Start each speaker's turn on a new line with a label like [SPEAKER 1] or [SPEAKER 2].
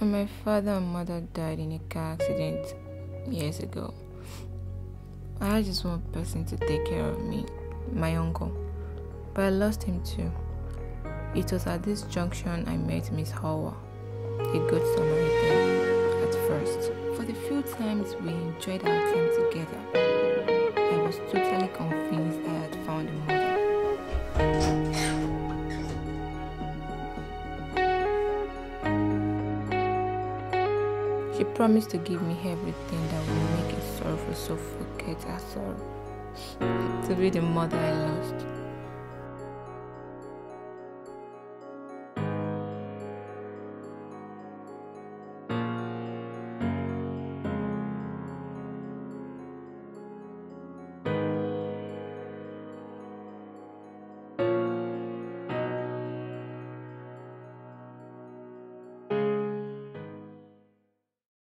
[SPEAKER 1] When my father and mother died in a car accident years ago, I had just one person to take care of me, my uncle. But I lost him too. It was at this junction I met Miss Howard, a good Samaritan at first. For the few times we enjoyed our time together, I was totally convinced I had found a She promised to give me everything that would make a sorrowful forget her sorrow. to be the mother I lost.